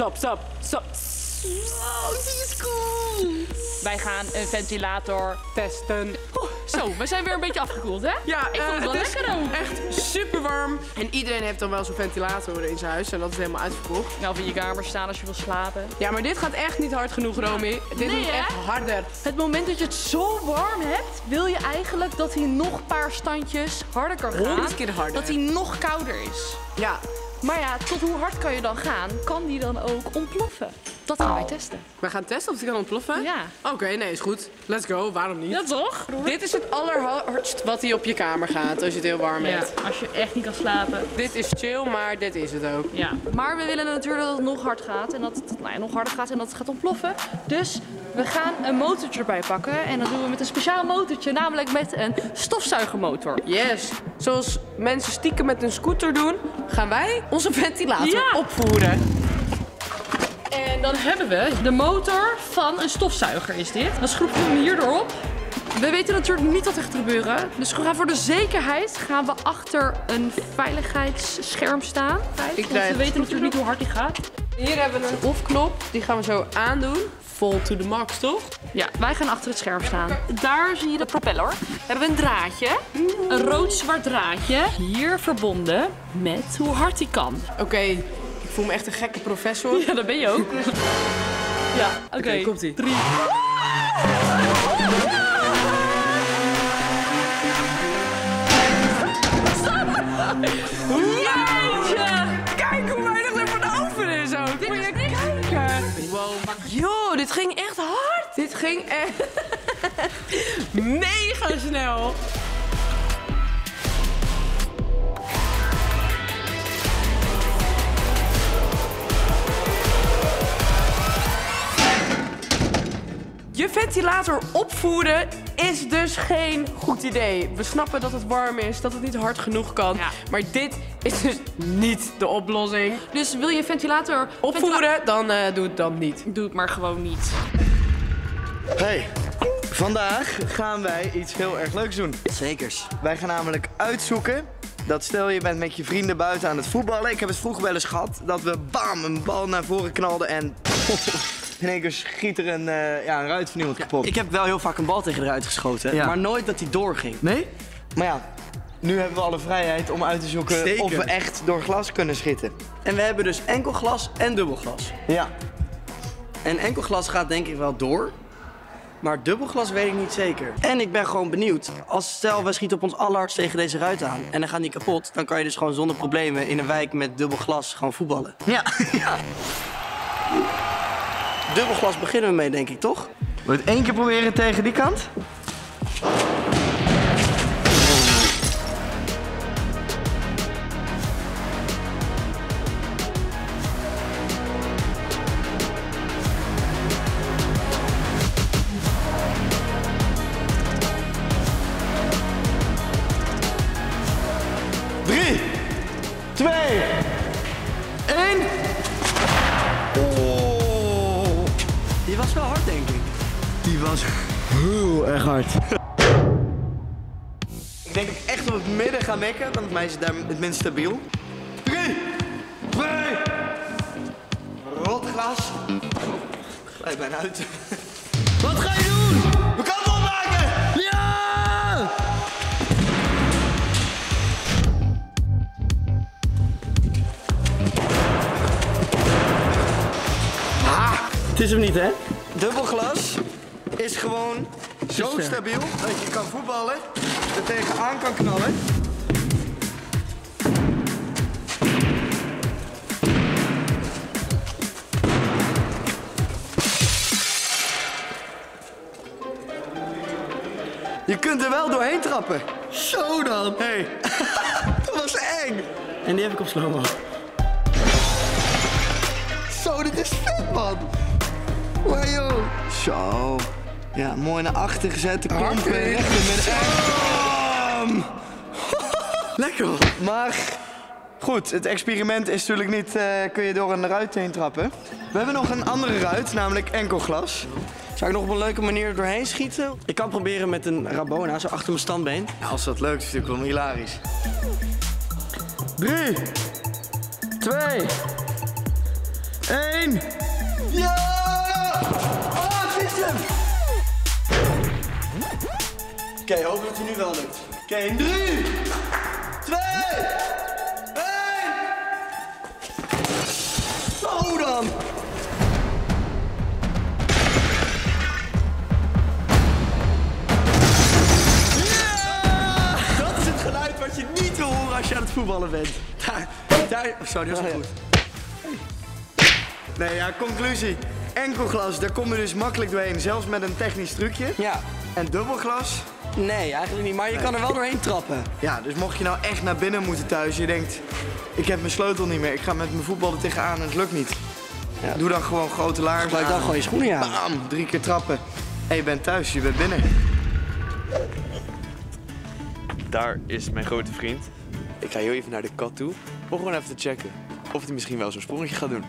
stop, stop, stop. Oh, die is cool. Wij gaan een ventilator Testen. Zo, we zijn weer een beetje afgekoeld, hè? Ja, ik vond het wel het is lekker ook. echt super warm. En iedereen heeft dan wel zo'n ventilator in zijn huis. En dat is helemaal uitverkocht. Nou, of in je kamer staan als je wil slapen. Ja, maar dit gaat echt niet hard genoeg, Romy. Dit Nee, moet hè? echt harder. Het moment dat je het zo warm hebt, wil je eigenlijk dat hij nog een paar standjes harder kan gaan. Honderd keer harder. Dat hij nog kouder is. Ja. Maar ja, tot hoe hard kan je dan gaan? Kan die dan ook ontploffen? Dat gaan wij testen. We gaan testen of die kan ontploffen? Ja. Oké, nee, is goed. Let's go. Waarom niet? Ja, toch? Dit is het allerhardst wat hij op je kamer gaat als je het heel warm Ja, hebt. als je echt niet kan slapen. Dit is chill, maar dit is het ook. Ja. Maar we willen natuurlijk dat het nog hard gaat. En dat het nou ja, nog harder gaat en dat het gaat ontploffen. Dus we gaan een motortje erbij pakken. En dat doen we met een speciaal motortje. Namelijk met een stofzuigermotor. Yes. Zoals mensen stiekem met een scooter doen, gaan wij onze ventilator Ja. opvoeren. En dan hebben we de motor van een stofzuiger is dit. Dan schroeven we hem hier erop. We weten natuurlijk niet wat er gaat gebeuren. Dus we gaan voor de zekerheid gaan we achter een veiligheidsscherm staan. Want we weten natuurlijk niet hoe hard die gaat. Hier hebben we een off-knop. Die gaan we zo aandoen. Vol to the max, toch? Ja, wij gaan achter het scherm staan. Daar zie je de propeller. We hebben een draadje. Een rood-zwart draadje. Hier verbonden met hoe hard die kan. Oké, ik voel me echt een gekke professor. Ja, dat ben je ook. Ja, oké. komt-ie. Drie. Dit ging echt hard. Dit ging echt mega snel. Je ventilator opvoeren is dus geen goed idee. We snappen dat het warm is, dat het niet hard genoeg kan. Ja. Maar dit is dus niet de oplossing. Dus wil je ventilator Opvoeren, dan eh, doe het dan niet. Doe het maar gewoon niet. Hey, vandaag gaan wij iets heel erg leuks doen. Zekers. Wij gaan namelijk uitzoeken dat stel je bent met je vrienden buiten aan het voetballen. Ik heb het vroeger wel eens gehad dat we bam een bal naar voren knalden en in één keer schiet er een, eh, ja, een ruit van iemand kapot. Ik heb wel heel vaak een bal tegen eruit geschoten, Ja. maar nooit dat die doorging. Nee? Maar ja, nu hebben we alle vrijheid om uit te zoeken Zeker. of we echt door glas kunnen schieten. En we hebben dus enkel glas en dubbel glas. Ja. En enkel glas gaat denk ik wel door. Maar dubbel glas weet ik niet zeker. En ik ben gewoon benieuwd. Als stel, we schieten op ons allerhardst tegen deze ruit aan. En dan gaat die kapot. Dan kan je dus gewoon zonder problemen in een wijk met dubbel glas gewoon voetballen. Ja. ja. Dubbel glas beginnen we mee, denk ik, toch? Wil je het één keer proberen tegen die kant? Drie, twee, één. Die was wel hard, denk ik. Die was heel erg hard. Ik denk dat ik echt op het midden ga mikken, want mij is het daar het minst stabiel. 3, 2, rotglas. Glijdt bijna uit. Het is hem niet, hè? Dubbel glas is gewoon zo stabiel dat je kan voetballen, er tegenaan kan knallen. Je kunt er wel doorheen trappen. Zo dan. Hey, dat was eng. En die heb ik op slow-mo. Zo, dit is vet, man. Wow, joh. Zo. Ja, mooi naar achter gezet. De in. recht in met Bam! Lekker. Maar goed, het experiment is natuurlijk niet, eh, kun je door een ruit heen trappen. We hebben nog een andere ruit, namelijk enkelglas. Zou ik nog op een leuke manier er doorheen schieten? Ik kan proberen met een Rabona, zo achter mijn standbeen. Ja, als dat leuk is, is het natuurlijk wel hilarisch. Drie, twee, 1. Ja! Oh, het is hem! Oké, hoop dat het nu wel lukt. Oké, in 3, 2, 1. Zo dan! Dat is het geluid wat je niet wil horen als je aan het voetballen bent. Daar, daar. Oh, sorry, dat was niet goed. Nee, ja, conclusie. Enkelglas, daar kom je dus makkelijk doorheen, zelfs met een technisch trucje. Ja, En dubbelglas, nee, eigenlijk niet. Maar je kan er wel doorheen trappen. ja, dus mocht je nou echt naar binnen moeten thuis, je denkt, ik heb mijn sleutel niet meer, ik ga met mijn voetbal er tegenaan en het lukt niet. Ja. Doe dan gewoon grote laarzen Gebruik dan aan. gewoon je schoenen aan. Bam, drie keer trappen. En je bent thuis, je bent binnen. Daar is mijn grote vriend. Ik ga heel even naar de kat toe. Om gewoon even te checken of hij misschien wel zo'n sprongetje gaat doen.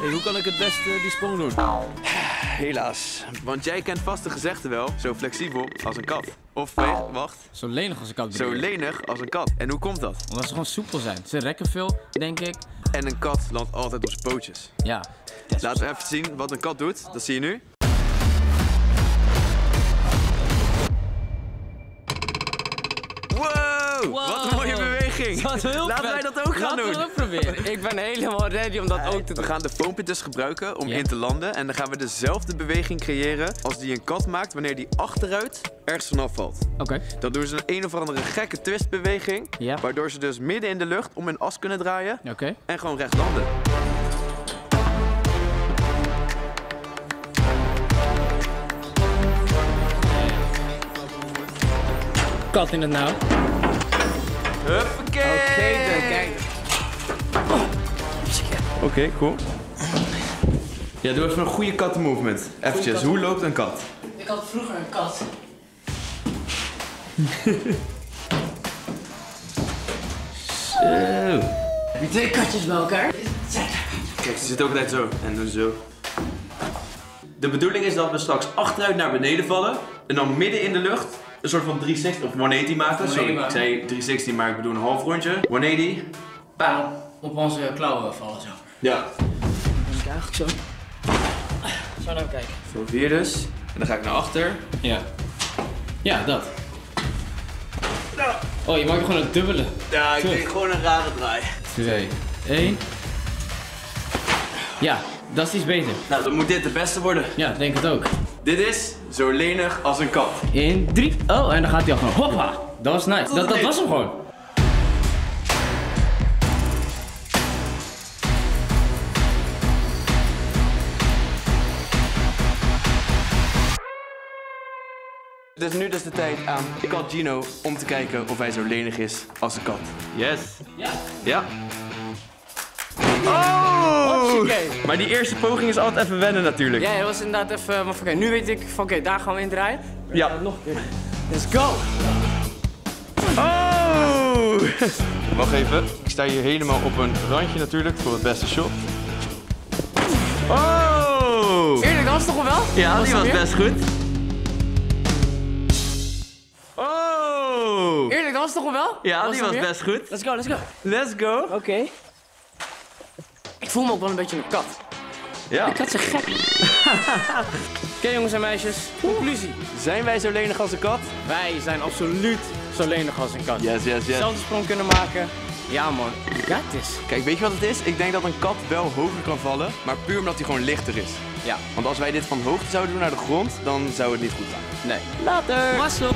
Hey, hoe kan ik het beste die sprong doen? Helaas. Want jij kent vast de gezegde wel. Zo flexibel als een kat. Of, nee, wacht. Zo lenig als ik kan Zo lenig als een kat. En hoe komt dat? Omdat ze gewoon soepel zijn. Ze rekken veel, denk ik. En een kat landt altijd op zijn pootjes. Ja. Laten we even zien wat een kat doet. Dat zie je nu. Wow! Wat een beweging! Dat is heel Laten wij dat ook gaan Laten we doen. dat ook proberen. Ik ben helemaal ready om dat ook te We doen. gaan de foampitters gebruiken om Ja. in te landen. En dan gaan we dezelfde beweging creëren als die een kat maakt wanneer die achteruit ergens vanaf valt. Oké. Dan doen ze een een of andere gekke twistbeweging. Ja. Waardoor ze dus midden in de lucht om hun as kunnen draaien Oké. en gewoon recht landen. Kat in het nauw. Huppakee! Oké, dan, kijk. Oké, cool. Ja, doe even een goede kattenmovement. Eventjes, hoe loopt een kat? Ik had vroeger een kat. Zo. Die twee katjes bij elkaar. Kijk, ze zit ook altijd zo. En dan zo. De bedoeling is dat we straks achteruit naar beneden vallen. En dan midden in de lucht een soort van 360 of 180 maken. Sorry, ik zei 360, maar ik bedoel een half rondje. 180. Bam. Op onze klauwen vallen zo. Ja. Dus eigenlijk zo. Zo naar kijken. Zo vier dus. En dan ga ik naar achter. Ja. Ja, dat. Oh, je maakt gewoon een dubbele. Ja, ik deed gewoon een rare draai. 2, 1. Ja, dat is iets beter. Nou, dan moet dit de beste worden. Ja, ik denk het ook. Dit is zo lenig als een kat. In 3. Oh, en dan gaat hij al gewoon. Hoppa! Dat was nice. Dat, dat was hem gewoon. Het is nu dus de tijd aan kat Gino om te kijken of hij zo lenig is als een kat. Yes. Ja. Ja. Oh! Maar die eerste poging is altijd even wennen natuurlijk. Ja, dat was inderdaad even... Maar oké, nu weet ik van oké, daar gaan we in draaien. Ja. Nog een keer. Let's go! Oh! Wacht even. Ik sta hier helemaal op een randje natuurlijk voor het beste shot. Oh! Eerlijk, dat was toch wel? Ja, die dat was weer? best goed. Oh! Eerlijk, dat was toch wel? Ja, Dat die was weer? best goed. Let's go, let's go. Let's go. Oké. Voel me ook wel een beetje een kat. Ja. Kat zijn gek. Oké jongens en meisjes, conclusie. Zijn wij zo lenig als een kat? Wij zijn absoluut zo lenig als een kat. Yes, yes, yes. Zelfde sprong kunnen maken. Ja man, you got this. Kijk, weet je wat het is? Ik denk dat een kat wel hoger kan vallen, maar puur omdat hij gewoon lichter is. Ja. Want als wij dit van hoogte zouden doen naar de grond, dan zou het niet goed zijn. Nee. Later! Mazzel.